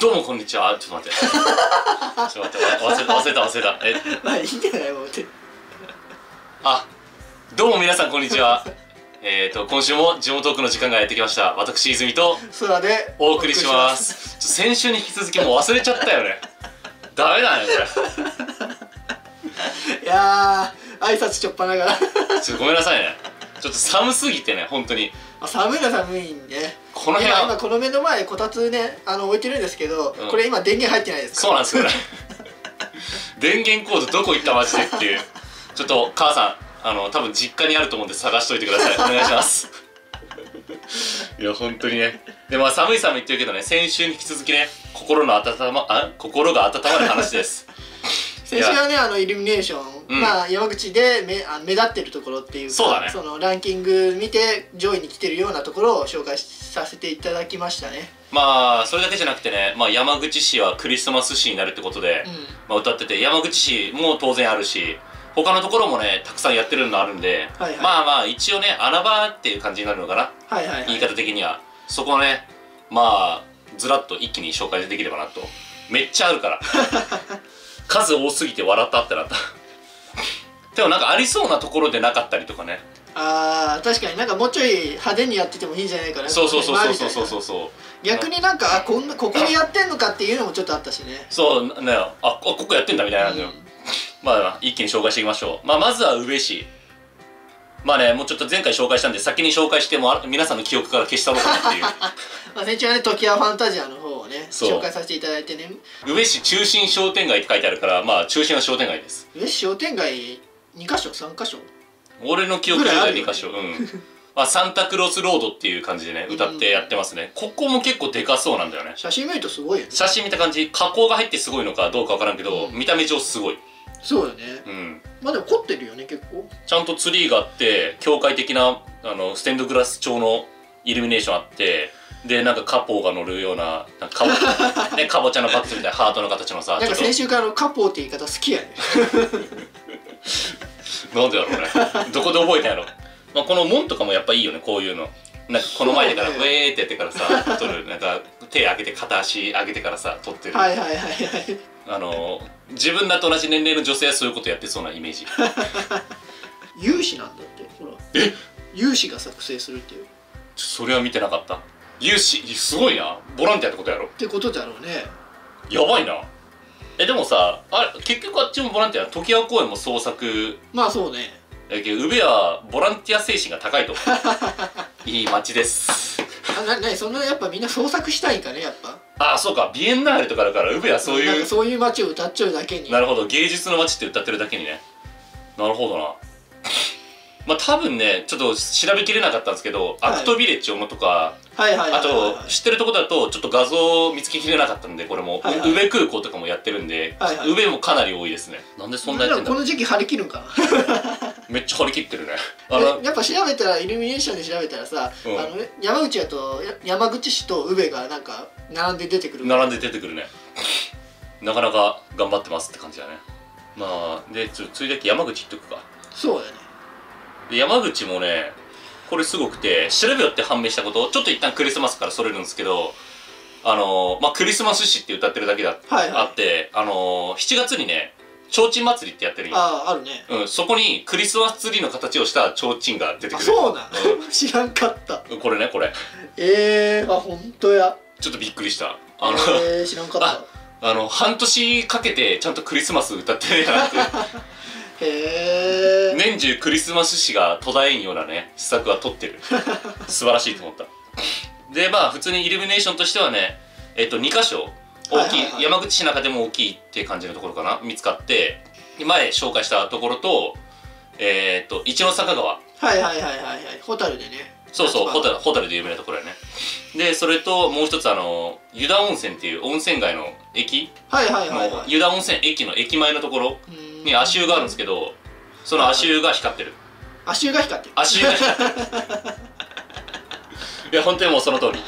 どうもこんにちは。ちょっと待って。ちょっと待って。忘れた忘れた忘れた。え？まあいいんじゃないもうってあどうも皆さんこんにちは。えっと今週も地元区の時間がやってきました。私泉と空でお送りします。ちょ先週に引き続きもう忘れちゃったよね。ダメだねこ いやー挨拶ちょっぱながら。れ ちょっとごめんなさいね。ちょっと寒すぎてね本当に。あ寒いのは寒いんでこの部屋今今この目の前こたつねあの置いてるんですけど、うん。これ今電源入ってないですそうなんですよね。電源コードどこ行ったマジでっていう。ちょっと母さんあの多分実家にあると思うんで探しといてください。お願いします。いや本当にね。でまあ寒い寒いって言うけどね先週に引き続きね心の温まあ心が温まる話です。先週はねあのイルミネーション、うん。まあ山口で目あ目立ってるところっていうかそうだね。そのランキング見て上位に来てるようなところを紹介させていただきましたね。まあそれだけじゃなくてね、まあ、山口市はクリスマス市になるってことで、うん。まあ、歌ってて山口市も当然あるし他のところもねたくさんやってるのあるんで、はいはい。まあまあ一応ね穴場っていう感じになるのかな？はいはい、はい、言い方的には。そこをねまあずらっと一気に紹介できればなと。めっちゃあるから。数多すぎて笑ったってなった。でもなんかありそうなところでなかったりとかねあー確かになんかもうちょい派手にやっててもいいんじゃないかな。そうそうそうそうそううそう。そう逆になんかあこんなここでやってんのかっていうのもちょっとあったしね。そうねあこここやってんだみたいなうん。まあ一気に紹介していきましょう、まあ、まずは宇部市まあねもうちょっと前回紹介したんで先に紹介してもあ皆さんの記憶から消したろうかなっていう。まあ先週はね時はファンタジアの方をね紹介させていただいてね宇部市中心商店街って書いてあるからまあ中心は商店街です上市商店街2か所3か所俺の記憶ではぐらいあるよ2箇所、うん。まあ、サンタクロースロードっていう感じでね歌ってやってますね、ここも結構でかそうなんだよね。写真見るとすごいよね。写真見た感じ加工が入ってすごいのかどうかわからんけど、うん。見た目上すごい、そうよね。うん、まあでも凝ってるよね結構。ちゃんとツリーがあって教会的なあのステンドグラス調のイルミネーションあってでなんかカポーが乗るようななんかかぼ, ね、かぼちゃのバッグみたいなハートの形のさなんか先週からのカポーって言い方好きやね なんでだろうね。どこで覚えたんやろ、まあ、この門とかもやっぱいいよねこういうの。なんかこの前だからウェーってやってからさ撮る。なんか手上げて片足上げてからさ撮ってる、はいはいはいはい。あの自分だと同じ年齢の女性はそういうことやってそうなイメージ。有志なんだってほら。え？有志が作成するっていう。それは見てなかった。有志すごいな。ボランティアってことやろ。てことだろうね。やばいなえでもさあれ結局あっちもボランティア時矢公園も創作。まあそうね。だけど宇部はボランティア精神が高いと いい街です。あななにそんなやっぱみんな創作したいんかねやっぱ。ああそうか。ビエンナーレとかだから宇部はそういうそういう街を歌っちゃうだけに。なるほど。芸術の街って歌ってるだけにね。なるほどな。まあ多分ねちょっと調べきれなかったんですけど、はい。アクトビレッジ小野とかはいはいはいはい。あと知ってるとこだとちょっと画像見つけきれなかったんでこれも、はいはい。う宇部空港とかもやってるんで、はいはい。宇部もかなり多いですね。なんでそんなやってんだこの時期張り切るんかな。めっちゃ張り切ってるね。あのえやっぱ調べたらイルミネーションで調べたらさ、うん。あの山口やとや山口市と宇部がなんか並んで出てくる。並んで出てくるね。なかなか頑張ってますって感じだね。まあでつついで山口行っとくか。そうだよね。で山口もねこれすごくて調べよって判明したことちょっと一旦クリスマスからそれるんですけどあのーまあクリスマス市って歌ってるだけだ、はいはい。あってあのー7月にね提灯祭りってやってるんよ、あああるね。うん、そこにクリスマスツリーの形をした提灯が出てくる。あそうなん、知らんかった。うんこれねこれ。えー、あ本当や。ちょっとびっくりした。あの、えー、知らんかった。あの半年かけてちゃんとクリスマス歌ってるやなって へえ年中クリスマス誌が途絶えんようなね施策は取ってる。素晴らしいと思った。でまあ普通にイルミネーションとしてはねえっと2箇所大きい,、はいはいはい。山口市の中でも大きいって感じのところかな見つかって前紹介したところとえっと一ノ坂川。はいはいはいはいはい。ホタルでね。そうそうホタルルホタルで有名なところやね。でそれともう一つあの湯田温泉っていう温泉街の駅。はいはいはいのはい。湯田温泉駅の駅前のところ。うーんに足湯があるんですけどその足湯が光ってる。足湯が光ってる。足湯が光ってる。いや本当にもうその通り。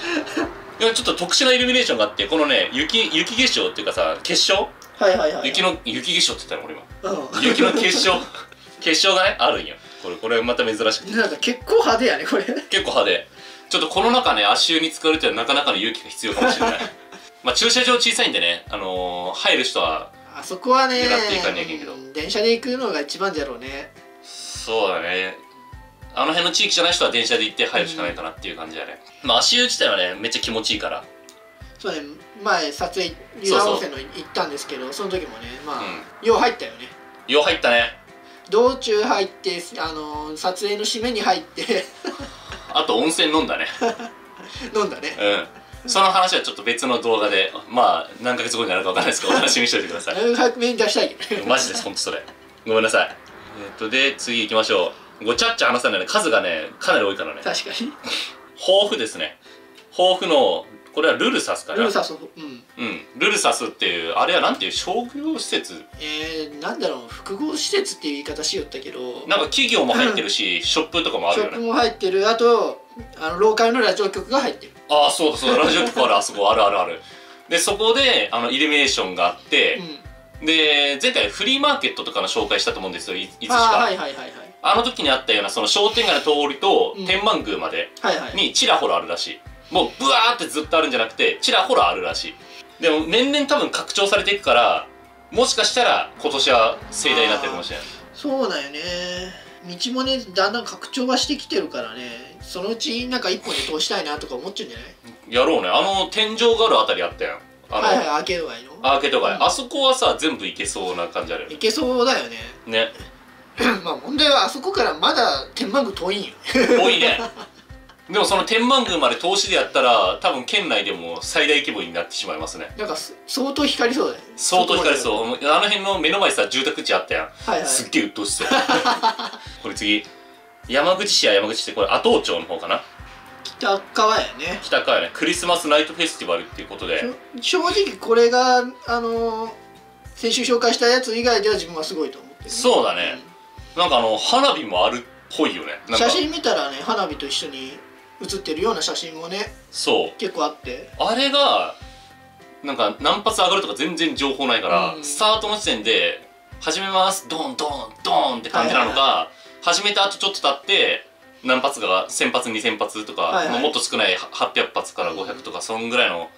いやちょっと特殊なイルミネーションがあってこのね雪雪化粧っていうかさ結晶？はいはいはい。雪の雪化粧って言ったの俺今。うん。雪の結晶。結晶がねあるんよ。これこれまた珍しくて。なんか結構派手やねこれ。結構派手。ちょっとこの中ね足湯に使われてはなかなかの勇気が必要かもしれない。まあ駐車場小さいんでねあのー入る人はあそこはね狙っていかんにゃいけんけど。うん電車で行くのが一番じゃろうね。そうだね。あの辺の地域じゃない人は電車で行って入るしかないかなっていう感じだね、まあ足湯自体はねめっちゃ気持ちいいから。そうね。前撮影湯そうそう田温泉の行ったんですけどその時もねまあ、うよう入ったよね。よう入ったね。道中入ってあの撮影の締めに入って。あと温泉飲んだね。飲んだね。うんその話はちょっと別の動画でまあ何ヶ月後になるか分かんないですけどお楽しみにしておいてください。早く目に出したい。けどねマジですほんとそれ。ごめんなさい。えっとで次行きましょう。ごちゃっちゃ話さないね。数がねかなり多いからね。確かに。豊富ですね。豊富のこれはルルサスかな。ルーサス。うん。うん。ルルサスっていうあれはなんていう商業施設？えー、なんだろう。複合施設っていう言い方しよったけど。なんか企業も入ってるし、ショップとかもあショップるよねも入ってる。あとあのローカルのラジオ局が入ってるああそうだそうだ。ラジオ局あるあそこあるある。あるでそこであのイルミネーションがあってう、ん。で前回フリーマーケットとかの紹介したと思うんですよいいつしか。はいはいはいはい。の時にあったようなその商店街の通りとうん。天満宮までにちらほらあるらしい。もうブワーってずっとあるんじゃなくてちらほらあるらしい。でも年々多分拡張されていくからもしかしたら今年は盛大になってるかもしれない。そうだよね道もねだんだん拡張はしてきてるからね。そのうちなんか一本で通したいなとか思っちゃうんじゃない？やろうね。あの天井があるあたりあったやん。あの、はいはいアーケード街の。アーケード街、うん。あそこはさ全部いけそうな感じあるよね。いけそうだよね。ね。まあ問題はあそこからまだ天満宮遠いんよ多いね でもその天満宮まで投資でやったら多分県内でも最大規模になってしまいますね。なんかす相当光りそうだよね。相当光りう。そうあの辺の目の前さ住宅地あったやん、はいはい。すっげえ鬱陶しそう。これ次。山口市や山口市ってこれ阿東町の方かな？北側やね。北川やね。クリスマスナイトフェスティバルっていうことで。正直これがあのー先週紹介したやつ以外では自分はすごいと思ってる。そうだね。なんかあの花火もあるっぽいよね。写真見たらね花火と一緒に写ってるような写真もねそう。結構あって。あれがなんか何発上がるとか全然情報ないから、うん。スタートの時点で「始めますドンドンドン」って感じなのか、は始めた後ちょっと経って何発かが1000発2000発とか、はいはい。まあもっと少ない800発から500とかそんぐらいの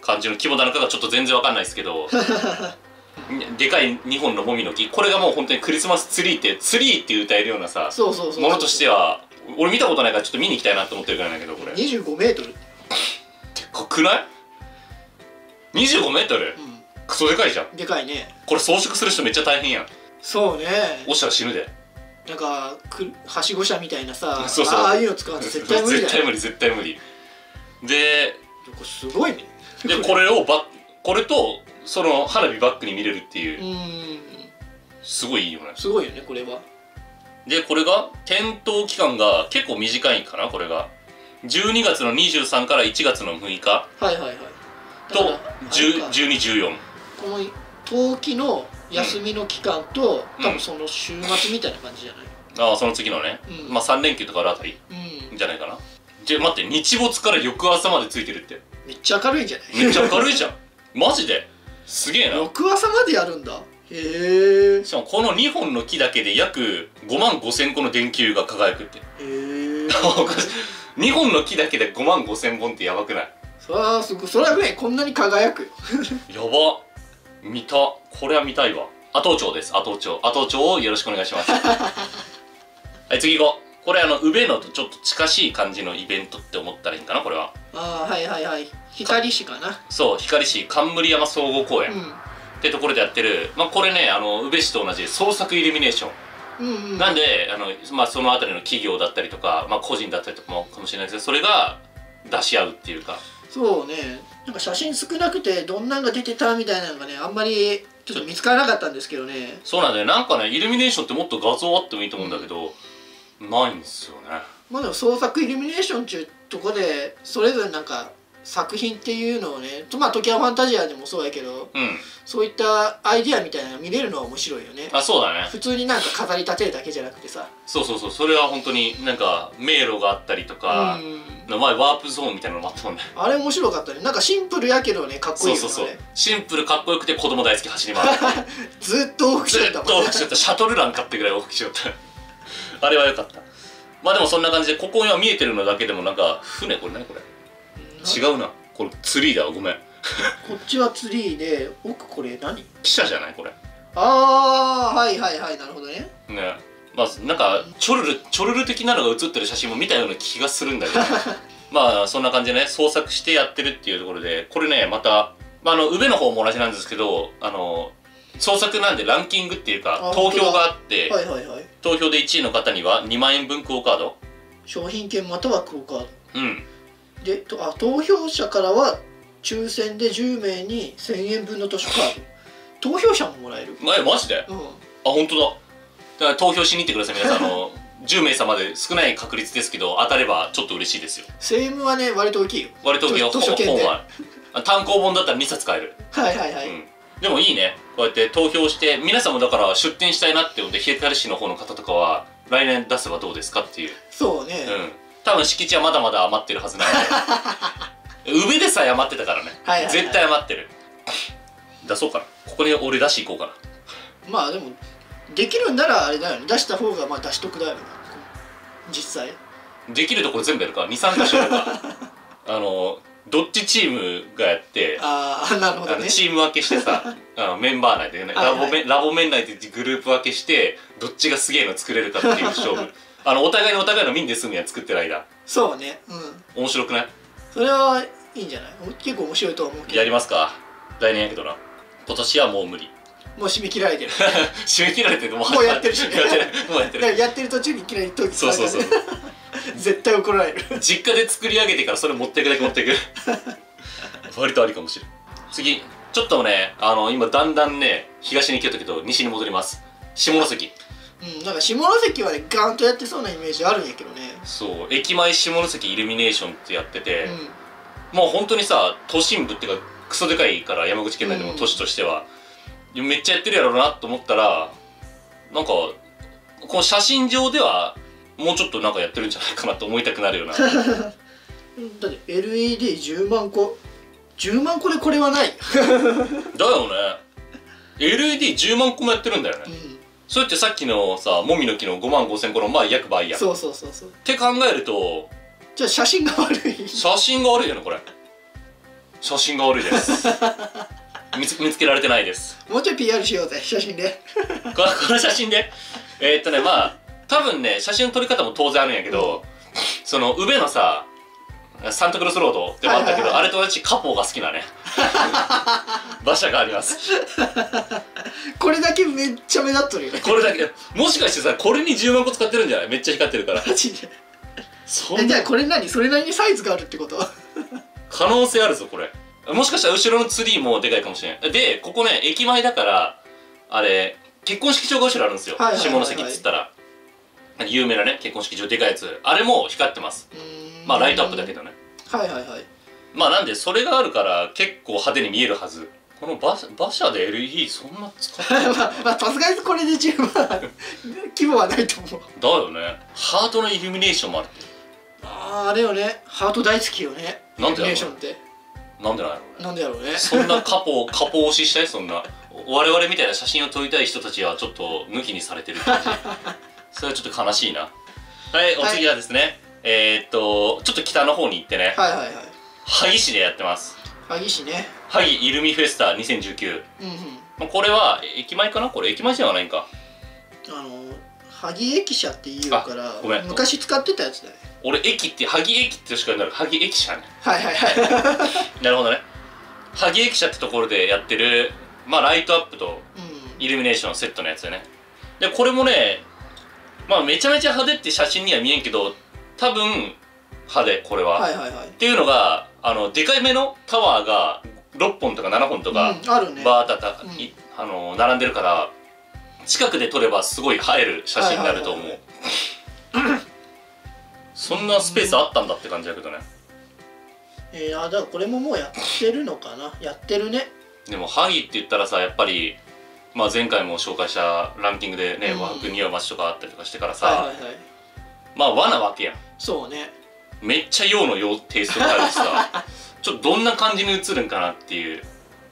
感じの規模なのかがちょっと全然わかんないですけど でかい2本のもみの木。これがもう本当にクリスマスツリーってツリーって歌えるようなさそうそうそう。ものとしては俺見たことないからちょっと見に行きたいなと思ってるぐらだけどこれ。で25メートル、かくない ?25 メートル？うクソでかいじゃん。ん、でかいね。これ装飾する人めっちゃ大変やん。そうね。落ちたら死ぬで。なんかくはしご車みたいなさそうそう。ああいうの使うの絶対無理だよ。絶対無理絶対無理。ですごいね。でこれをバこれとその花火バックに見れるっていう。うーん。すごいいいよね。すごいよねこれはでこれが点灯期間が結構短いかなこれが。12月の23から1月の6日。はいはいはい。だとからあれか1214この冬季の休みの期間と、うん。多分その週末みたいな感じじゃない？ああその次のね、うん。まあ3連休とかあるあたり。うん。じゃないかな。じゃ待って日没から翌朝までついてるって。めっちゃ明るいんじゃない？めっちゃ明るいじゃん。マジで。すげえな。翌朝までやるんだへえしかもこの2本の木だけで約5万5千個の電球が輝くって。へえ2 本の木だけで5万5千本ってやばくない？それはすごい。それはねこんなに輝く。よやば。見た。これは見たいわ。阿東町です。阿東町阿東町をよろしくお願いします。はい次行こう。これあの宇部のとちょっと近しい感じのイベントって思ったらいいんかな？これは。ああはいはいはい。光市かな。そう光市。冠山総合公園、っうんてところでやってる、まあ、これねあの宇部市と同じ創作イルミネーション。うんうん。なんであの、まあ、その辺りの企業だったりとか、まあ、個人だったりとかもかもしれないですけどそれが出し合うっていうか。そうね。なんか写真少なくてどんなんが出てたみたいなのがねあんまりちょっと見つからなかったんですけどね。そうなんだよなんかねイルミネーションってもっと画像あってもいいと思うんだけど、ないんですよね。まあでも創作イルミネーションっていうとこでそれぞれなんか作品っていうのをねとまあ時はファンタジアでもそうやけどうん。そういったアイディアみたいなのが見れるのは面白いよね。あそうだね。普通になんか飾り立てるだけじゃなくてさ。そうそうそう。それは本当になんか迷路があったりとか、うん。前ワープゾーンみたいなのもあったもんね。あれ面白かったね。なんかシンプルやけどねかっこいそいうよね。そうそうシンプルかっこよくて子供大好き走り回る。ずっと往復しずっとてたもん往復しちゃった。シャトルラン買ってぐらい往復しちゃったあれは良かった。まあでもそんな感じでここには見えてるのだけでもなんか船これ何これ？違うな。これツリーだわ。ごめん。こっちはツリーで奥これ何？記者じゃない？これ。ああはいはいはいなるほどね。ね。まあなんかチョルルチョルル的なのが写ってる写真も見たような気がするんだけど。まあそんな感じでね創作してやってるっていうところでこれねまた、まあ、あの上の方も同じなんですけどあの創作なんでランキングっていうかあ投票があって、はいはいはい。投票で1位の方には2万円分クオカード。商品券またはクオカーうん。ドでとあ投票者からは抽選で10名に1000円分の図書カード。投票者ももらえる。まマジで？うん。あ本当だ。だから投票しに行ってください。皆さんあの 10名様で少ない確率ですけど当たればちょっと嬉しいですよ。セームはね割と大きいよ。割と本図書券で。本は。あ単行本だったら2冊買える。はいはいはい、うん。でもいいね。こうやって投票して皆さんもだから出店したいなって思って日光市の方の方とかは来年出せばどうですかっていう。そうね、うん多分敷地はまだまだ余ってるはずなので。上でさえ余ってたからね、はいはいはい。絶対余ってる。出そうかな。ここに俺出し行こうかな。まあでもできるんならあれだよね。出した方がまあ出しとくだよね。実際。できるところ全部やるか23箇所やるか あのどっちチームがやってああなるほどね。チーム分けしてさあのメンバー内でね、はいはい。ラボメンラボ面内でグループ分けしてどっちがすげえの作れるかっていう勝負あのお互いのお互いの民で済むやつ作ってる間。そうね。うん。面白くない？それはいいんじゃない？結構面白いとは思うけど。やりますか？来年やけどな。今年はもう無理。もう締め切られてる。締め切られてるももうやってるし。ねやってるもうやってるやってる途中にいきなり統一そうそうそう。絶対怒られる。実家で作り上げてからそれ持っていくだけ持っていく。割とありかもしれん。次。ちょっとねあの今だんだんね東に行けたけど西に戻ります。下関うんなんか下関はねガーンとやってそうなイメージあるんやけどね。そう駅前下関イルミネーションってやってて、うん。もう本当にさ都心部っていうかクソでかいから山口県内でもうん。都市としては、めっちゃやってるやろうなと思ったらなんかこの写真上ではもうちょっとなんかやってるんじゃないかなと思いたくなるような。だって LED10 万個10万個でこれはない、だよね。LED10 万個もやってるんだよね、うん、それってさっきのさもみの木の5万5千個のまあ約倍やんっそうそうそうそう。て考えるとじゃあ写真が悪い？写真が悪いよねこれ。写真が悪いです。見つ見つけられてないです。もうちょい PR しようぜ写真で。このこの写真で？えーっとねまあ多分ね写真の撮り方も当然あるんやけど、その上のさサンタクロスロードでもあったけど、はいはいはい。あれと私カポーが好きなね。馬車があります。これだけめっちゃ目立っとるよね。これだけ。もしかしてさこれに10万個使ってるんじゃない？めっちゃ光ってるから。マジで。じゃあこれ何？それなりにサイズがあるってこと？可能性あるぞこれ。もしかしたら後ろのツリーもでかいかもしれないでここね駅前だからあれ結婚式場が後ろあるんですよ、はいはいはいはい。下関っつったら。有名なね結婚式場でかいやつ。あれも光ってますまあライトアップだけどね。はいはいはい。まあなんでそれがあるから結構派手に見えるはず。この馬馬車で LED そんな使ってる まあまあさすがにこれで十分規模はないと思う。だよね。ハートのイルミネーションもあるって。あああれよね。ハート大好きよね。なんでだろうイルミネーションって。なんでなんやろうね？なんでやろうね？そんなカポ カポ押ししたい？そんな。我々みたいな写真を撮りたい人たちはちょっと抜きにされてる感じ。それはちょっと悲しいな。はいお次はですね、えー、っとちょっと北の方に行ってね。はいはいはい。萩市でやってます。萩市ね。萩イルミフェスタ2019うんうん。まあこれは駅前かな？これ駅前じゃないんか。あの萩駅舎っていうからあごめん。昔使ってたやつだね。俺駅って萩駅ってしかなる。萩駅舎ね。はいはいはい。なるほどね。萩駅舎ってところでやってるまあライトアップとうん。イルミネーションセットのやつでね。でこれもねまあめちゃめちゃ派手って写真には見えんけど多分派手これは、はいはいはい。っていうのがあのでかいめのタワーが6本とか7本とか、うん、あるね。バーッとた、うん。いあの並んでるから近くで撮ればすごい映える写真になると思う、はいそんなスペースあったんだって感じだけどね。えー、あだからこれももうやってるのかな？やってるね。でも萩って言ったらさやっぱりまあ前回も紹介したランキングでねうん。和服似合う街とかあったりとかしてからさ、はいはいはいまあ和なわけやん。そうね。めっちゃ洋の洋テイストがあるしさ。ちょっとどんな感じに映るんかなっていう。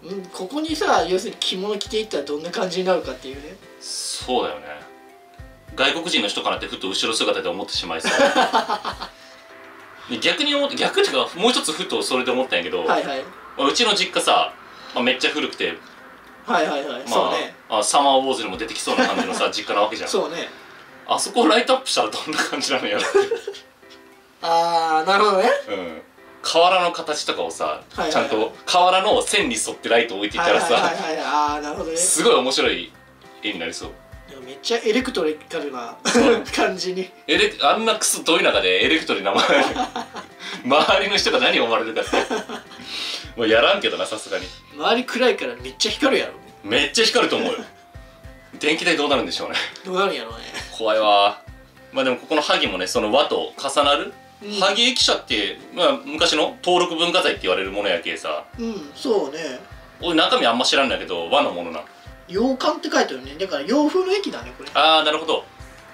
うんここにさ要するに着物着ていったらどんな感じになるかっていうね。そうだよね。外国人の人かなってふと後ろ姿で思ってしまいそう。で 逆に思って逆っていうかもう一つふとそれで思ったんやけど、はいはい。まあうちの実家さ、まあ、めっちゃ古くてはいはいはい、まそうね。あ、あサマーウォーズにも出てきそうな感じのさ 実家なわけじゃん。そうねあそこをライトアップしたらどんな感じなのやろって。ああなるほどね。うん。瓦の形とかをさ、はいはいはい。ちゃんと瓦の線に沿ってライトを置いていったらさ、はいはいはいはい。ああなるほどね。すごい面白い絵になりそう。めっちゃエレクトリカルな 感じに。エレあんなクソどい中でエレクトリ名前 周りの人が何を思われるかって。もうやらんけどなさすがに。周り暗いからめっちゃ光るやろ。めっちゃ光ると思うよ電気代どうなるんでしょうね。どうなるんやろうね。怖いわ。まあでもここの萩もねその和と重なる、うん。萩駅舎って、まあ、昔の登録文化財って言われるものやけさ。うんそうね。俺中身あんま知らんだけど和のものな。ん洋館って書いてあるね。だから洋風の駅だねこれ。ああなるほど。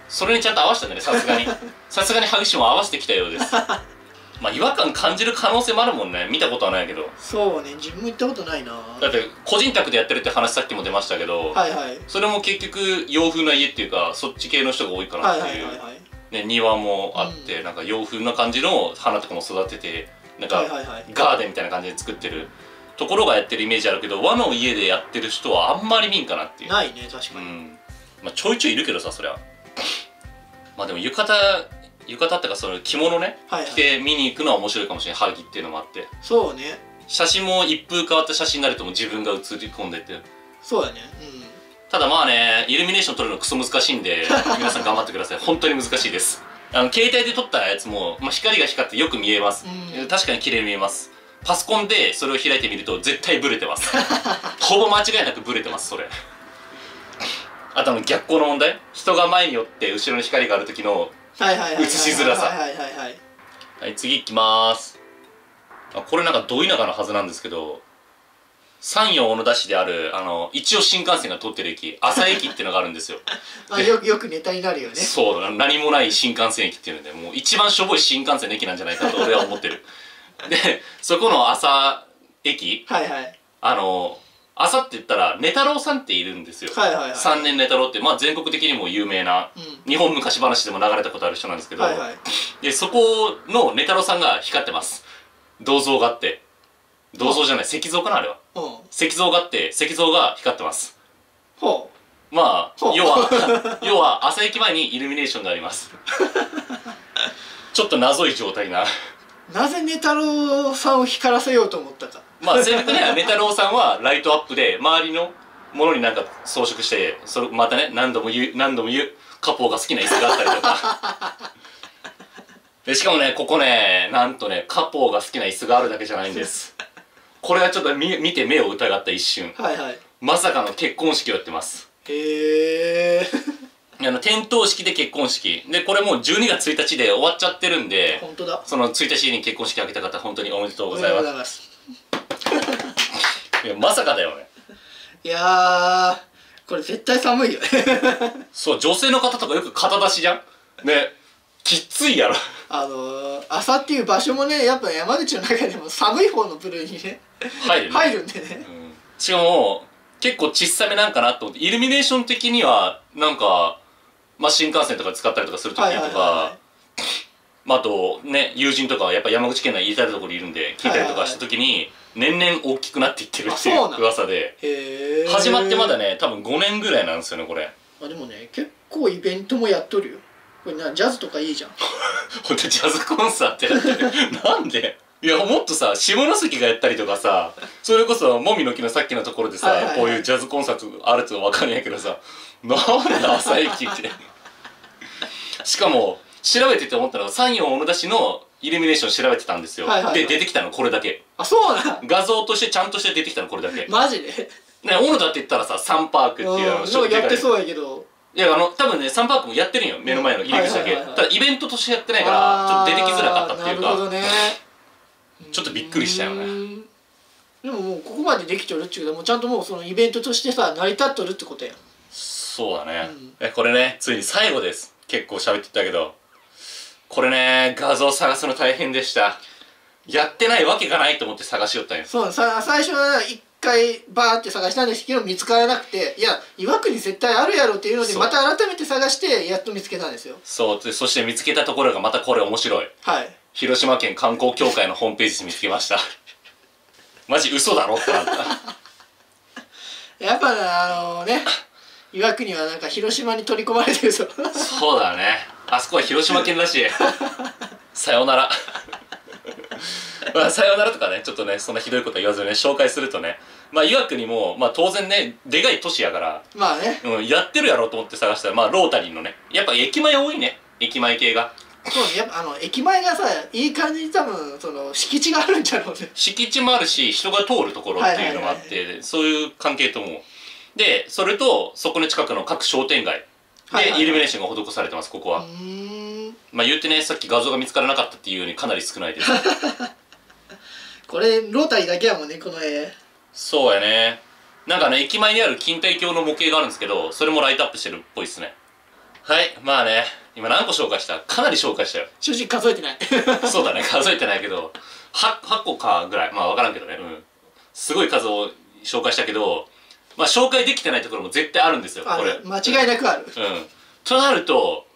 それにちゃんと合わせたんだねさすがに。さすがに萩市も合わせてきたようです まあ違和感感じる可能性もあるもんね。見たことはないけど。そうね。自分も行ったことないな。だって個人宅でやってるって話さっきも出ましたけど、はいはい。それも結局洋風な家っていうかそっち系の人が多いかなはいっていう、はいはいはいね、庭もあって、うん。なんか洋風な感じの花とかも育ててなんか、ガーデンみたいな感じで作ってる。ところがやってるイメージあるけど和の家でやってる人はあんまり見んかなっていう。ないね確かに、うん。まあ、ちょいちょいいるけどさそりゃ。まあでも浴衣浴衣ってかその着物ねはいはい。着て見に行くのは面白いかもしれない萩っていうのもあって。そうね。写真も一風変わった写真になるともう自分が写り込んでて。そうだね。ただまあねイルミネーション撮るのクソ難しいんで 皆さん頑張ってください。本当に難しいです。あの携帯で撮ったやつも、まあ、光が光ってよく見えます、うん。確かに綺麗に見えます。パソコンでそれを開いてみると絶対ブレてます。ほぼ間違いなくブレてますそれ。あとあの逆光の問題。人が前によって後ろに光がある時のうんはいはいはいはい。映しづらさ。はいはいはいはいはい。次行きます。あこれなんかど田舎のはずなんですけど山陽小野田市であるあの一応新幹線が通ってる駅朝駅っていうのがあるんですよ。まあよくよくネタになるよね。そう何もない新幹線駅っていうのでもう一番しょぼい新幹線の駅なんじゃないかと俺は思ってる。でそこの朝駅はいはい。あの朝って言ったらネタロウさんっているんですよ、はいはいはい。三年ネタロウってまあ全国的にも有名なう日本昔話でも流れたことある人なんですけど、はいはい。でそこのネタロウさんが光ってます。銅像があって。銅像じゃない石像かなあれは。うん。石像があって石像が光ってます。ほまあ要は 要は朝駅前にイルミネーションがあります。ちょっと謎い状態な。うなぜネタロウさんを光らせようと思ったかまあ正確にはネタロウさんはライトアップで周りのものになんか装飾してそれまたね何度も言う何度も言うカポーが好きな椅子があったりとか。でしかもねここねなんとねカポーが好きな椅子があるだけじゃないんです。これはちょっと見見て目を疑った一瞬。はいはい。まさかの結婚式をやってます。へえあの点灯式で結婚式。でこれもう12月1日で終わっちゃってるんで本当だ。その1日に結婚式挙げた方本当におめでとうございうますいやまさかだよねいやーこれ絶対寒いよ。ね そう女性の方とかよく肩出しじゃん？ねきっついやろ。あのー、朝っていう場所もねやっぱ山口の中でも寒い方の部類にね入るね。入るんでね。うん。しかも結構小さめなんかなと思ってイルミネーション的にはなんか、まあ、新幹線とか使ったりとかする時とか、はいはいはいはまあ、あとね友人とかはやっぱ山口県内至る所にいるんで聞いたりとかした時に年々大きくなっていってるっていう噂で。始まってまだね多分5年ぐらいなんですよねこれ。あでもね結構イベントもやっとるよ。これなジャズとかいいじゃん。ほんとジャズコンサートやってる。なんで？いやもっとさ下関がやったりとかさそれこそもみの木のさっきのところでさ、はいはいはい。こういうジャズコンサートあると分かんないけどさなんで朝駅って。しかも調べてて思ったのが山陽小野田市のイルミネーション調べてたんですよ、はいはいはい。で出てきたのこれだけ。あそうなん画像としてちゃんとして出てきたのこれだけ、ね、マジで？小野田って言ったらさサンパークっていうあのうんなんかやってうそうやけど。いやあの多分ねサンパークもやってるんよ目の前の入り口だけ、はいはいはい。はいただイベントとしてやってないからちょっと出てきづらかったっていうか。あーなるほどね。ちょっとびっくりしたよねねでももうここまでできてるっていうことはもうちゃんともうそのイベントとしてさ成り立っとるってことやそうだね、うん。えこれねついに最後です。結構喋ってたけどこれね画像探すの大変でした。やってないわけがないと思って探しよったんよ。そうさ最初は一回バーって探したんですけど見つからなくていや岩国絶対あるやろっていうのでそう。また改めて探してやっと見つけたんですよ。そう。でそして見つけたところがまたこれ面白い。はい。広島県観光協会のホームページで見つけました。マジ嘘だろってなった。やっぱあのね岩国はなんか広島に取り込まれてるぞ。そうだね。あそこは広島県らし。い さようなら。まあさようならとかねちょっとねそんなひどいこと言わずにね紹介するとね。まあ岩国もまあ当然ねでかい都市やから、まあね。うん、やってるやろうと思って探したらまあロータリーのね。やっぱ駅前多いね。駅前系が。そうね。やっぱあの駅前がさいい感じに多分その敷地があるんじゃろうね。敷地もあるし人が通るところっていうのもあって、そういう関係と思うでそれとそこの近くの各商店街でイルミネーションが施されてますここは、まあ言ってねさっき画像が見つからなかったっていうようにかなり少ないです。これロータリーだけやもんねこの絵。そうやね。なんかね駅前にある錦帯橋の模型があるんですけどそれもライトアップしてるっぽいっすね。はいまあね今何個紹介した？かなり紹介したよ。正直数えてない。そうだね数えてないけど 8, 8個かぐらい。まあ分からんけどね。うん。すごい数を紹介したけどまあ紹介できてないところも絶対あるんですよあこれ。間違いなくある、うん。となると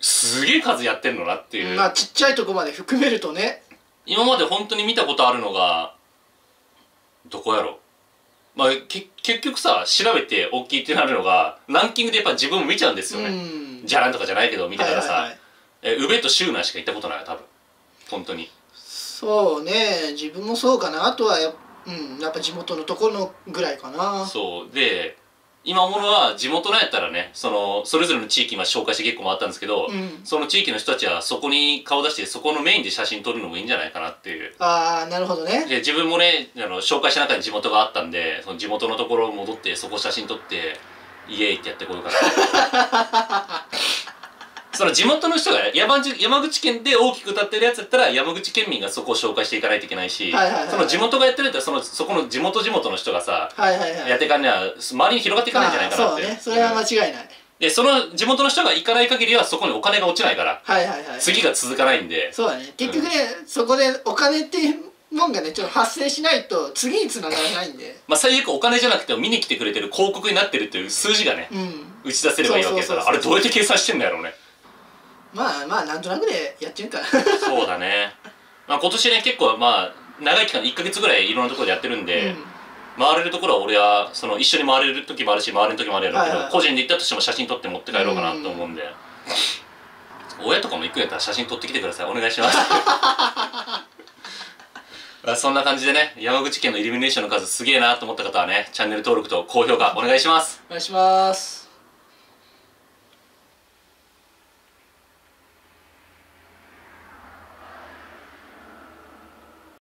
すげえ数やってんのなっていう、まあちっちゃいとこまで含めるとね。今まで本当に見たことあるのがどこやろまあけ結局さ調べて大きいってなるのがランキングでやっぱ自分も見ちゃうんですよね、うん。じゃらんとかじゃないけど見てたらさ、はいはいはい。え宇部とシューナーしか行ったことないよ多分。本当に。そうね。自分もそうかな。あとはや,、うん、やっぱ地元のところのぐらいかな。そう。で今思うのは地元のやったらねそのそれぞれの地域今紹介して結構回ったんですけど、うん。その地域の人たちはそこに顔出してそこのメインで写真撮るのもいいんじゃないかなっていう。ああなるほどね。で自分もねあの紹介した中に地元があったんでその地元のところに戻ってそこ写真撮ってイエーイってやってこようかな その地元の人が山口山口県で大きく歌ってるやつやったら山口県民がそこを紹介していかないといけないし、はいはいはいはい。その地元がやってるやったらそのそこの地元地元の人がさはいはいはい。やっていかんには周りに広がっていかないんじゃないかなって、まあそうね。それは間違いない、でその地元の人が行かない限りはそこにお金が落ちないからはいはいはい。次が続かないんで。そうだね。結局ね、そこでお金っていうもんがねちょっと発生しないと次につながらないんで。まあ最悪お金じゃなくても見に来てくれてる広告になってるっていう数字がねうん。打ち出せればいいわけだからあれどうやって計算してんのやろうねまあまあなんとなくでやってるか。らそうだね、まあ、今年ね結構まあ長い期間1か月ぐらいいろんなところでやってるんで、回れるところは俺はその一緒に回れる時もあるし回れる時もあるやろうけど、はいはい。個人で行ったとしても写真撮って持って帰ろうかなと思うんで、親とかも行くんやったら写真撮ってきてください。お願いします。まあそんな感じでね山口県のイルミネーションの数すげえなと思った方はねチャンネル登録と高評価お願いします。お願いします